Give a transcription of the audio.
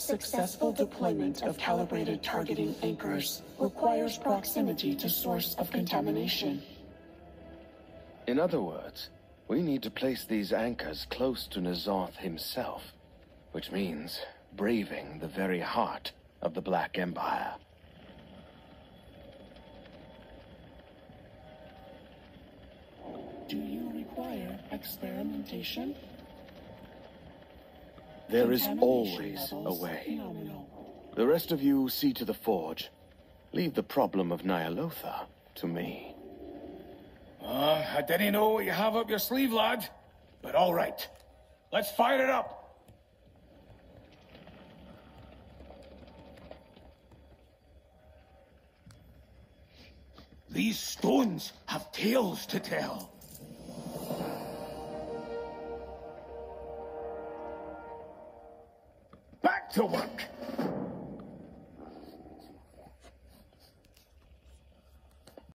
Successful deployment of calibrated targeting anchors requires proximity to source of contamination. In other words, we need to place these anchors close to N'Zoth himself, which means braving the very heart of the Black Empire. Do you require experimentation? There is always a way. The rest of you see to the forge. Leave the problem of Ny'alotha to me. Uh, I didn't know what you have up your sleeve, lad. But all right. Let's fire it up. These stones have tales to tell. To work.